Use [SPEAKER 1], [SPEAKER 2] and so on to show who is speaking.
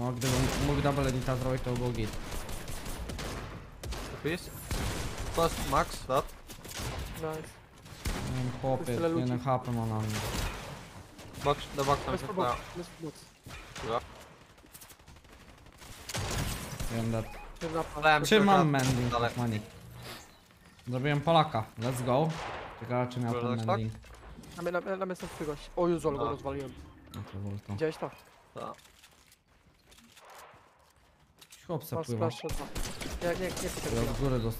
[SPEAKER 1] No, gdybym mógł double edita zrobić, to by był git.
[SPEAKER 2] Please. First max, that.
[SPEAKER 3] Nice.
[SPEAKER 1] Nie wiem, chłopie,
[SPEAKER 3] tyle ludzi.
[SPEAKER 1] jeden HP ma na mnie.
[SPEAKER 2] Box, the box
[SPEAKER 3] Let's
[SPEAKER 2] comes
[SPEAKER 3] for box. Let's for pa.
[SPEAKER 2] Dałem
[SPEAKER 1] Trzymam
[SPEAKER 2] kilka-
[SPEAKER 1] mending
[SPEAKER 2] dalej.
[SPEAKER 1] of money. Zrobiłem Polaka, let's go. Ciekawe czy miał
[SPEAKER 2] Dobra,
[SPEAKER 1] ten
[SPEAKER 2] tak?
[SPEAKER 1] mending.
[SPEAKER 3] Na mnie, na mnie, na mnie są gość. O ale go
[SPEAKER 2] No.
[SPEAKER 3] rozwaliłem.
[SPEAKER 1] No to było to.
[SPEAKER 3] Widziałeś to?
[SPEAKER 2] Tak.
[SPEAKER 1] Chłop se
[SPEAKER 3] Masz
[SPEAKER 1] pływa.
[SPEAKER 3] splash dwa. Nie, nie, nie, nie,
[SPEAKER 1] Od góry dostał.